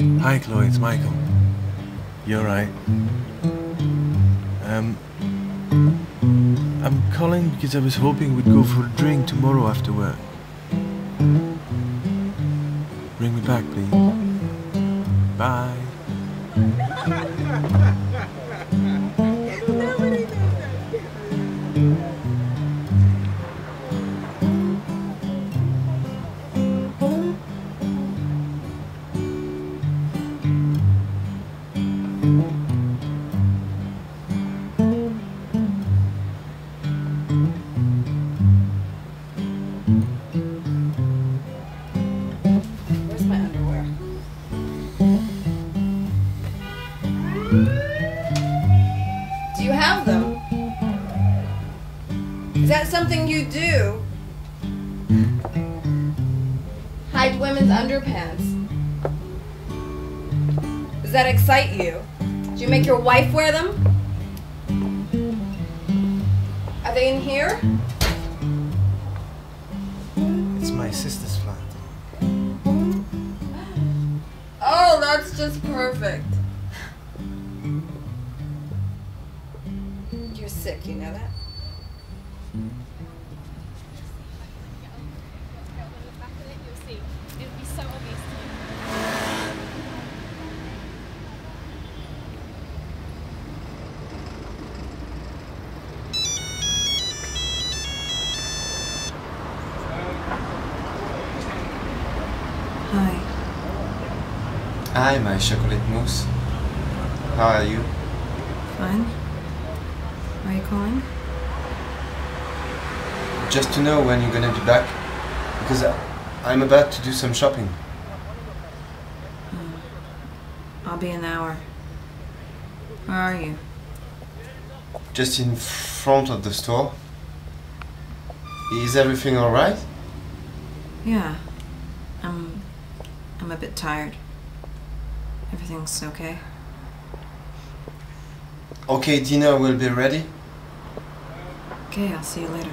Hi, Cloé, it's Michael. You're right. Um, I'm calling because I was hoping we'd go for a drink tomorrow after work. Ring me back, please. Bye. Something you do? Hide women's underpants. Does that excite you? Do you make your wife wear them? Are they in here? It's my sister's flat. Oh, that's just perfect. You're sick, you know that? Hi. Hi, my chocolate mousse. How are you? Fine. Are you calling? Just to know when you're gonna be back, because I'm about to do some shopping. Hmm. I'll be an hour. Where are you? Just in front of the store. Is everything alright? Yeah. I'm I'm a bit tired. Everything's okay. Okay, dinner will be ready. Okay, I'll see you later.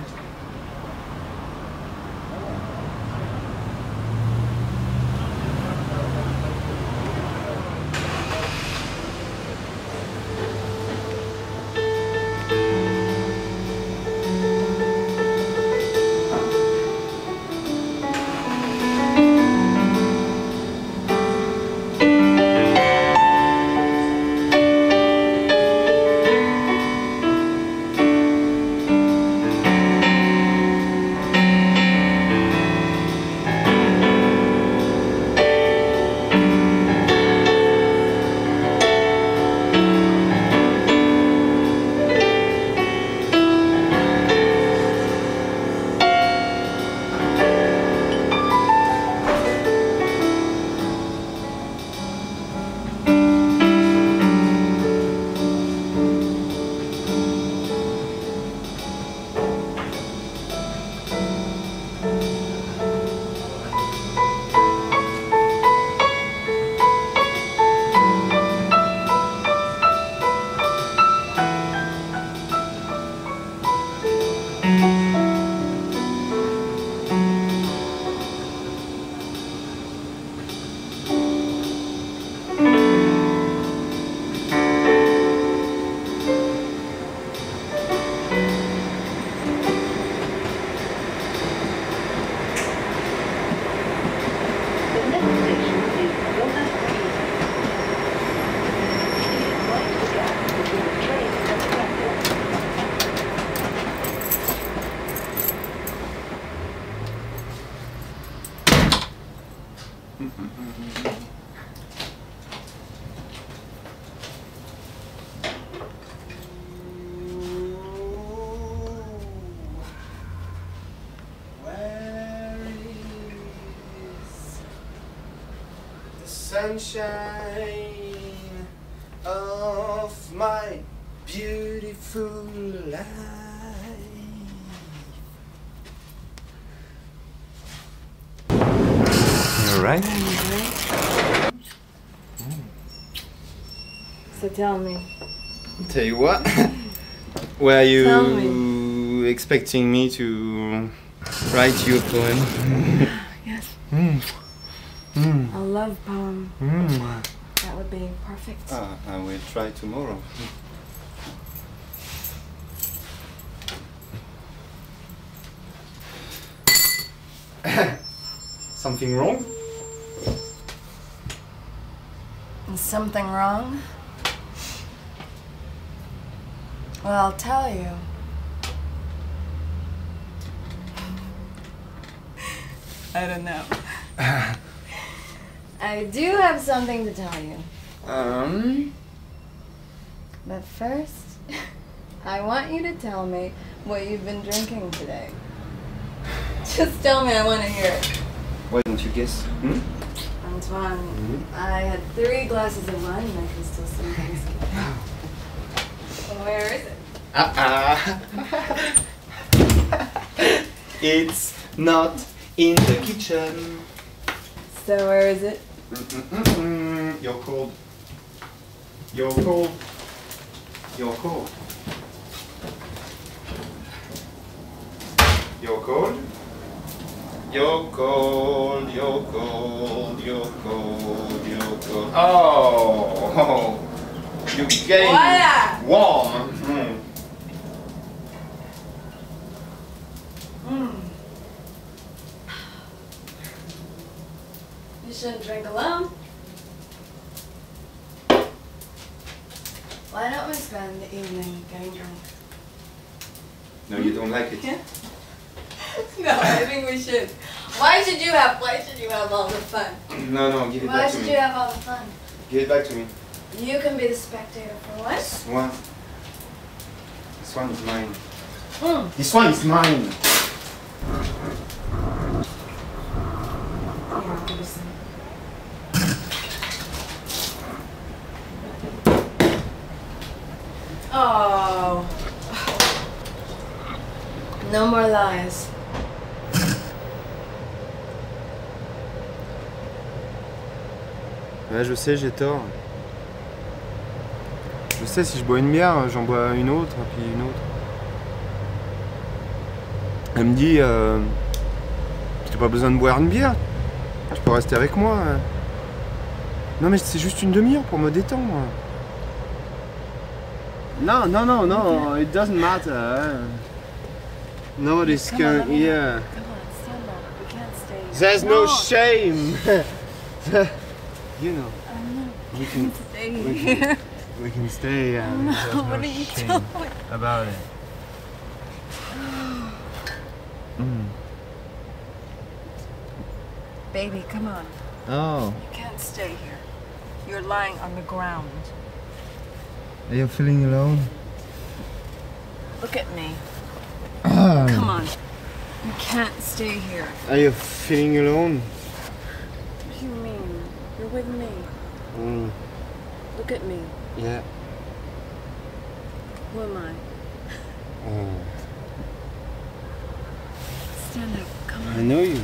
Sunshine of my beautiful life? You alright? So tell me. Tell you what. Were you Tell expecting me to write you a poem? Yes. Mm. Mm. A love poem. Mm. That would be perfect. Ah, I will try tomorrow. Something wrong? Is something wrong? Well, I'll tell you. I don't know. I do have something to tell you. Um. But first, I want you to tell me what you've been drinking today. Just tell me, I want to hear it. Why don't you guess? Hmm? Antoine, Mhm. I had three glasses of wine and I can still see whiskey. Where is it? Ah it's not in the kitchen. So where is it? Mm-mm-mm-mm. You're cold. You're cold. You're cold. You're cold. You're cold. You're cold. You're cold. You're cold. Oh, you're getting Voila! warm. Mm. Mm. You shouldn't drink alone. Why don't we spend the evening getting drunk? No, you don't like it. Yeah. No, I think we should. Why should you have? Why should you have all the fun? No, no, give it Why back to should you have all the fun? Give it back to me. You can be the spectator for once. This one. This one is mine. Mm. This one is mine. Here, I'll give. Oh. No more lies. Ouais, je sais, j'ai tort. Je sais, si je bois une bière, j'en bois une autre, puis une autre. Elle me dit, euh, t'as pas besoin de boire une bière, je peux rester avec moi. hein. Non, mais c'est juste une demi-heure pour me détendre. Non, non, non, non, it doesn't matter. let me- yeah. Come on, stand up. We can't stay. here. There's no shame. you know, we can, stay. we here. can, we can stay. Uh, No, what are you doing? about it. Mm. Baby, come on. Oh, You can't stay here. You're lying on the ground. are you feeling alone? Look at me. Come on. You can't stay here. Are you feeling alone? What do you mean? With me. Mm. Look at me. Yeah. Who am I? Oh. Stand up. Come on. I know you.